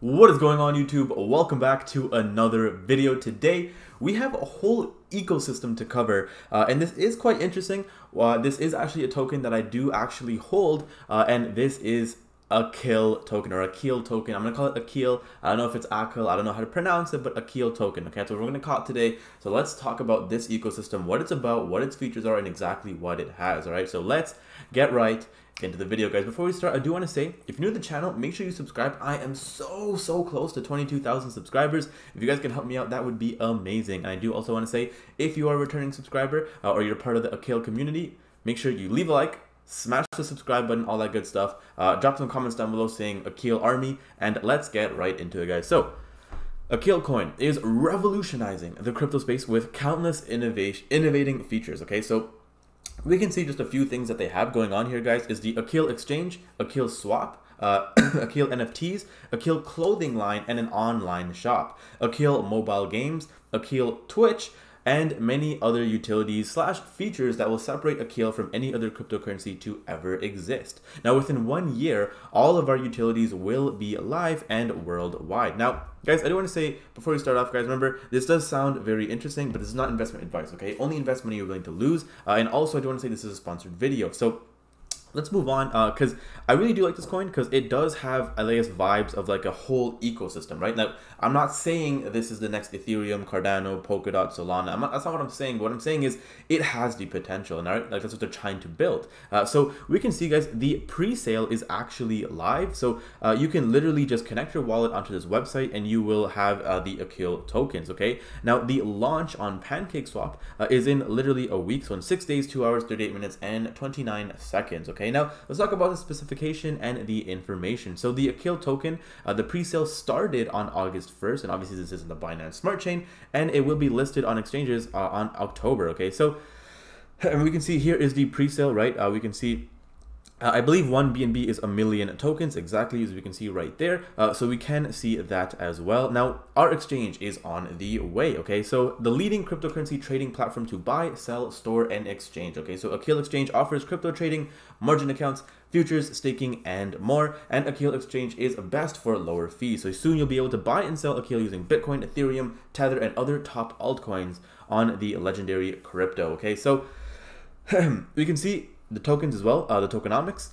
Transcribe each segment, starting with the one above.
What is going on YouTube? Welcome back to another video. Today we have a whole ecosystem to cover uh, and this is quite interesting. Uh, this is actually a token that I do actually hold uh, and this is Akil token or a keel token. I'm gonna call it a keel. I don't know if it's Akil. I don't know how to pronounce it, but a keel token. Okay, so we're gonna call it today. So let's talk about this ecosystem, what it's about, what its features are, and exactly what it has. All right, so let's get right into the video guys. Before we start i do want to say if you're new to the channel make sure you subscribe. I am so so close to 22,000 subscribers. If you guys can help me out that would be amazing. And i do also want to say if you are a returning subscriber uh, or you're part of the akil community make sure you leave a like smash the subscribe button all that good stuff. Uh, drop some comments down below saying akil army and let's get right into it guys. So Akil coin is revolutionizing the crypto space with countless innovation innovating features okay? So we can see just a few things that they have going on here, guys, is the Akil Exchange, Akil Swap, uh, Akil NFTs, Akil clothing line, and an online shop, Akil mobile games, Akil Twitch, and many other utilities slash features that will separate Akil from any other cryptocurrency to ever exist. Now, within one year, all of our utilities will be live and worldwide. Now, guys, I do want to say before we start off, guys, remember this does sound very interesting, but this is not investment advice, okay? Only invest money you're willing to lose. Uh, and also, I do want to say this is a sponsored video. So, let's move on because uh, I really do like this coin because it does have Elias vibes of like a whole ecosystem, right? Now, I'm not saying this is the next Ethereum, Cardano, Polkadot, Solana. Not, that's not what I'm saying. What I'm saying is it has the potential, and right? like that's what they're trying to build. Uh, so we can see, guys, the pre-sale is actually live. So uh, you can literally just connect your wallet onto this website, and you will have uh, the Akil tokens. Okay. Now the launch on PancakeSwap uh, is in literally a week, so in six days, two hours, 38 minutes, and 29 seconds. Okay. Okay, now let's talk about the specification and the information. So the Akil token, uh, the pre-sale started on August 1st, and obviously this isn't the Binance Smart Chain, and it will be listed on exchanges uh, on October. Okay, so and we can see here is the pre-sale, right? Uh, we can see uh, I believe one BNB is a million tokens, exactly as we can see right there. Uh, so we can see that as well. Now, our exchange is on the way, okay? So the leading cryptocurrency trading platform to buy, sell, store, and exchange, okay? So Akil Exchange offers crypto trading, margin accounts, futures, staking, and more. And Akil Exchange is best for lower fees. So soon you'll be able to buy and sell Akil using Bitcoin, Ethereum, Tether, and other top altcoins on the legendary crypto, okay? So we can see the tokens as well, uh, the tokenomics.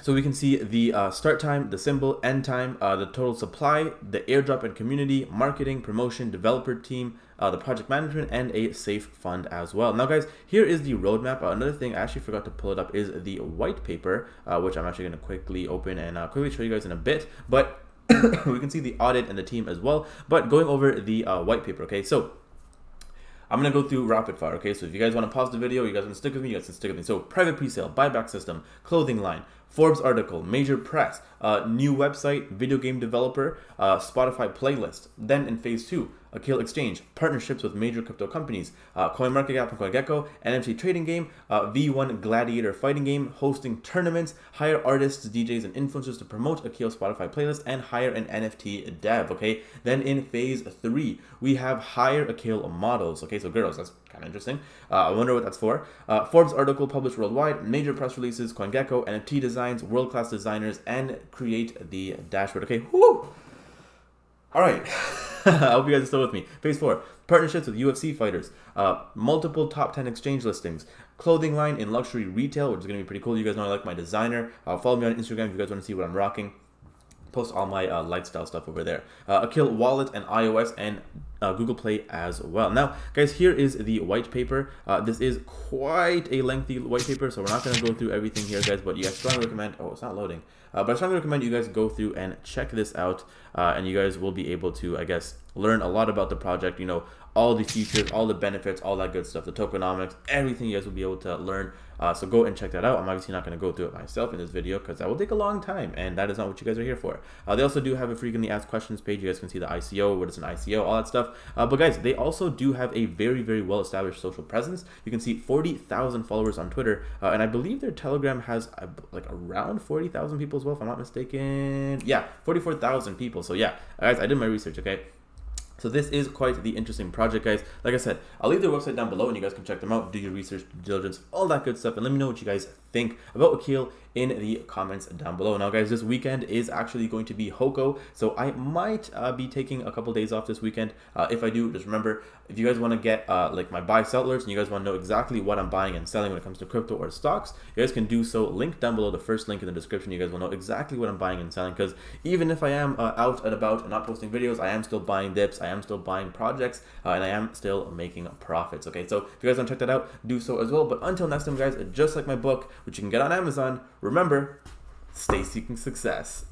So we can see the uh, start time, the symbol, end time, uh, the total supply, the airdrop and community, marketing, promotion, developer team, uh, the project management, and a safe fund as well. Now guys, here is the roadmap. Uh, another thing I actually forgot to pull it up is the white paper, uh, which I'm actually going to quickly open and uh, quickly show you guys in a bit. But we can see the audit and the team as well. But going over the white paper, okay, so I'm gonna go through rapid fire, okay? So if you guys wanna pause the video, you guys wanna stick with me, you guys can stick with me. So private presale, buyback system, clothing line, Forbes article, major press, uh, new website, video game developer, uh, Spotify playlist. Then in phase two, Akil Exchange, partnerships with major crypto companies, uh, CoinMarketCap and CoinGecko, NFT trading game, uh, V1 Gladiator fighting game, hosting tournaments, hire artists, DJs, and influencers to promote Akil Spotify playlist, and hire an NFT dev, okay? Then in phase three, we have hire Akil models, okay? So girls, that's kind of interesting. Uh, I wonder what that's for. Uh, Forbes article published worldwide, major press releases, CoinGecko, NFT designs, world-class designers, and create the dashboard, okay? Whoo! All right. I hope you guys are still with me. Phase four, partnerships with UFC fighters, uh, multiple top 10 exchange listings, clothing line in luxury retail, which is going to be pretty cool. You guys know I like my designer. Uh, follow me on Instagram if you guys want to see what I'm rocking. Post all my uh, lifestyle stuff over there. Uh, Akil Wallet and iOS and uh, Google Play as well. Now, guys, here is the white paper. Uh, this is quite a lengthy white paper, so we're not going to go through everything here, guys, but yeah, strongly recommend, oh, it's not loading, uh, but I strongly recommend you guys go through and check this out, uh, and you guys will be able to, I guess, learn a lot about the project, you know, all the features, all the benefits, all that good stuff, the tokenomics, everything you guys will be able to learn. Uh, so go and check that out. I'm obviously not going to go through it myself in this video because that will take a long time and that is not what you guys are here for. Uh, they also do have a frequently asked questions page. You guys can see the ICO, what is an ICO, all that stuff. Uh, but guys, they also do have a very, very well established social presence. You can see 40,000 followers on Twitter uh, and I believe their Telegram has uh, like around 40,000 people as well, if I'm not mistaken. Yeah, 44,000 people. So yeah, guys, I did my research, okay? So this is quite the interesting project, guys. Like I said, I'll leave their website down below and you guys can check them out, do your research, diligence, all that good stuff, and let me know what you guys think about Akil in the comments down below. Now, guys, this weekend is actually going to be Hoko, so I might uh, be taking a couple days off this weekend. Uh, if I do, just remember, if you guys want to get uh, like my buy sell alerts and you guys want to know exactly what I'm buying and selling when it comes to crypto or stocks, you guys can do so. Link down below, the first link in the description. You guys will know exactly what I'm buying and selling because even if I am uh, out and about and not posting videos, I am still buying dips, I am still buying projects, uh, and I am still making profits. Okay, so if you guys want to check that out, do so as well. But until next time, guys, just like my book, which you can get on Amazon, remember, stay seeking success.